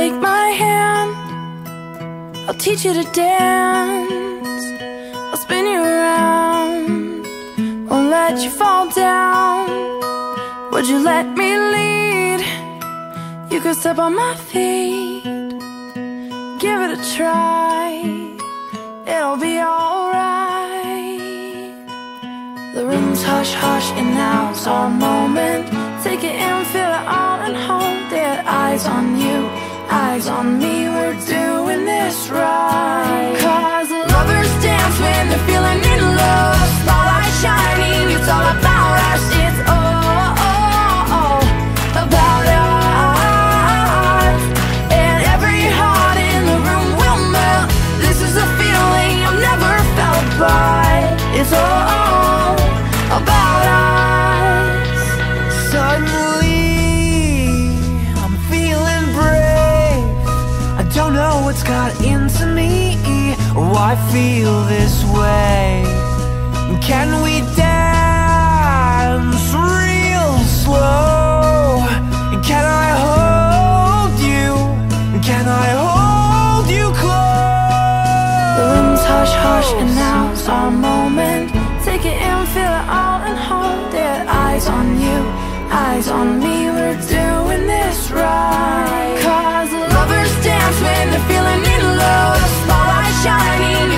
take my hand. I'll teach you to dance. I'll spin you around. Won't let you fall down. Would you let me lead? You could step on my feet. Give it a try. It'll be alright. The room's hush hush and now's our moment. Take it in, feel it all and hold it Eyes on you, eyes on me We're doing this right. Cause lovers dance when they're feeling in love. Spotlight shining, it's all about us It's all, all, about us. And every heart in the room will melt. This is a feeling I've never felt But it's all I feel this way. Can we dance real slow? Can I hold you? Can I hold you close? The room's hush hush and now's our moment Take it in, feel it all and hold it Eyes on you, eyes on me We're doing this right Cause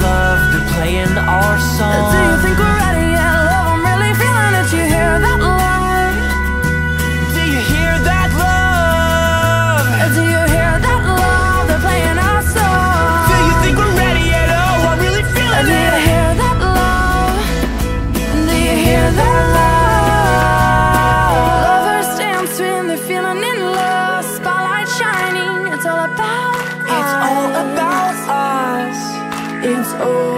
love? They're playing our song. Do you think we're ready it's